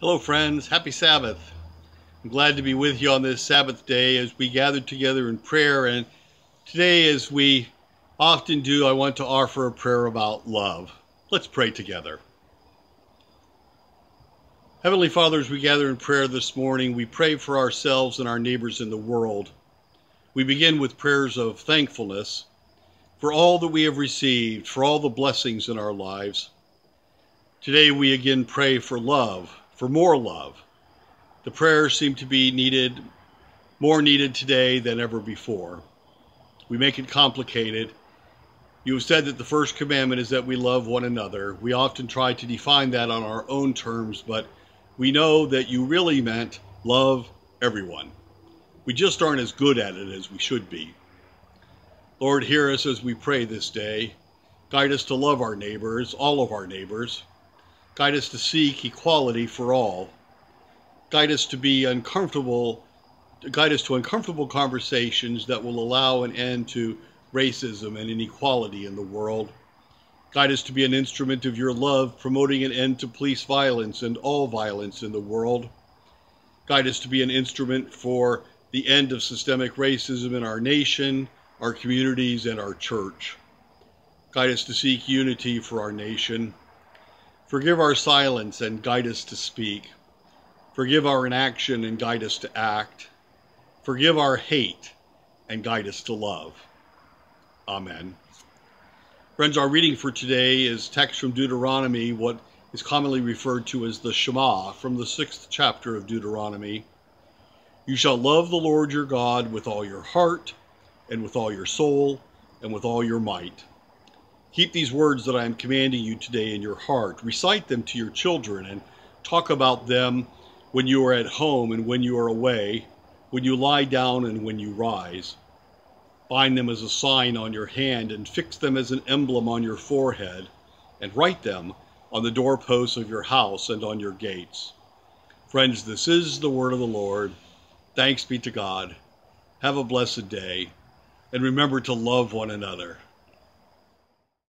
Hello, friends. Happy Sabbath. I'm glad to be with you on this Sabbath day as we gather together in prayer. And today, as we often do, I want to offer a prayer about love. Let's pray together. Heavenly Father, as we gather in prayer this morning, we pray for ourselves and our neighbors in the world. We begin with prayers of thankfulness for all that we have received, for all the blessings in our lives. Today we again pray for love, for more love. The prayers seem to be needed, more needed today than ever before. We make it complicated. You have said that the first commandment is that we love one another. We often try to define that on our own terms, but we know that you really meant love everyone. We just aren't as good at it as we should be. Lord, hear us as we pray this day. Guide us to love our neighbors, all of our neighbors. Guide us to seek equality for all. Guide us to be uncomfortable, guide us to uncomfortable conversations that will allow an end to racism and inequality in the world. Guide us to be an instrument of your love, promoting an end to police violence and all violence in the world. Guide us to be an instrument for the end of systemic racism in our nation our communities, and our church. Guide us to seek unity for our nation. Forgive our silence and guide us to speak. Forgive our inaction and guide us to act. Forgive our hate and guide us to love. Amen. Friends, our reading for today is text from Deuteronomy, what is commonly referred to as the Shema, from the sixth chapter of Deuteronomy. You shall love the Lord your God with all your heart, and with all your soul and with all your might. Keep these words that I am commanding you today in your heart. Recite them to your children and talk about them when you are at home and when you are away, when you lie down and when you rise. Bind them as a sign on your hand and fix them as an emblem on your forehead, and write them on the doorposts of your house and on your gates. Friends, this is the word of the Lord. Thanks be to God. Have a blessed day and remember to love one another.